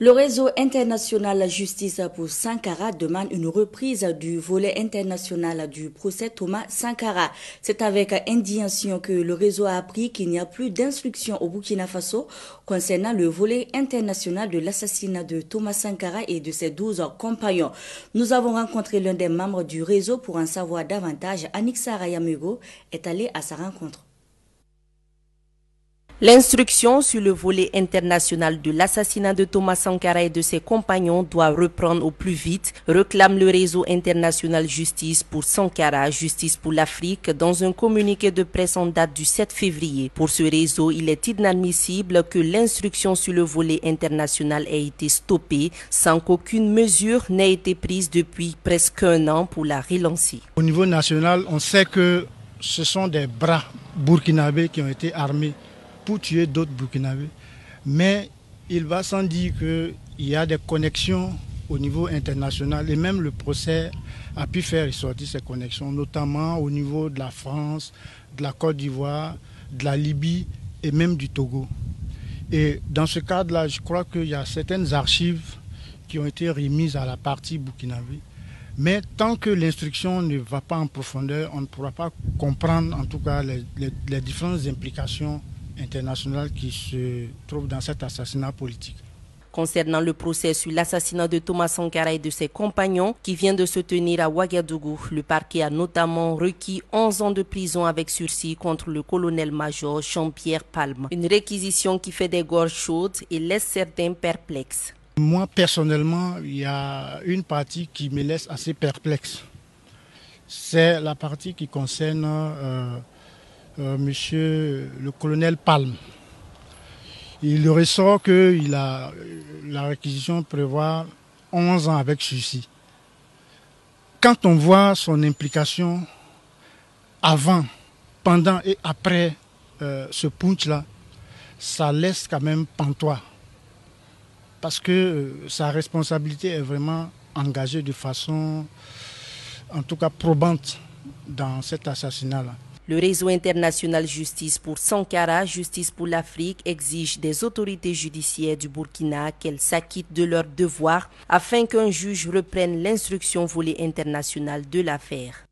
Le réseau international Justice pour Sankara demande une reprise du volet international du procès Thomas Sankara. C'est avec indignation que le réseau a appris qu'il n'y a plus d'instructions au Burkina Faso concernant le volet international de l'assassinat de Thomas Sankara et de ses douze compagnons. Nous avons rencontré l'un des membres du réseau pour en savoir davantage. Annick Sarayamego est allé à sa rencontre. L'instruction sur le volet international de l'assassinat de Thomas Sankara et de ses compagnons doit reprendre au plus vite, réclame le réseau international Justice pour Sankara, Justice pour l'Afrique, dans un communiqué de presse en date du 7 février. Pour ce réseau, il est inadmissible que l'instruction sur le volet international ait été stoppée sans qu'aucune mesure n'ait été prise depuis presque un an pour la relancer. Au niveau national, on sait que ce sont des bras burkinabés qui ont été armés pour tuer d'autres Burkinabés. Mais il va sans dire qu'il y a des connexions au niveau international et même le procès a pu faire ressortir ces connexions, notamment au niveau de la France, de la Côte d'Ivoire, de la Libye et même du Togo. Et dans ce cadre-là, je crois qu'il y a certaines archives qui ont été remises à la partie burkinabé. Mais tant que l'instruction ne va pas en profondeur, on ne pourra pas comprendre en tout cas les, les différentes implications qui se trouve dans cet assassinat politique. Concernant le procès sur l'assassinat de Thomas Sankara et de ses compagnons qui vient de se tenir à Ouagadougou, le parquet a notamment requis 11 ans de prison avec sursis contre le colonel-major Jean-Pierre Palme. Une réquisition qui fait des gorges chaudes et laisse certains perplexes. Moi, personnellement, il y a une partie qui me laisse assez perplexe. C'est la partie qui concerne euh, monsieur le colonel Palme. Il ressort que la réquisition prévoit 11 ans avec sursis. Quand on voit son implication avant, pendant et après euh, ce punch-là, ça laisse quand même pantois. Parce que euh, sa responsabilité est vraiment engagée de façon, en tout cas probante, dans cet assassinat-là. Le réseau international Justice pour Sankara, Justice pour l'Afrique exige des autorités judiciaires du Burkina qu'elles s'acquittent de leurs devoirs afin qu'un juge reprenne l'instruction volée internationale de l'affaire.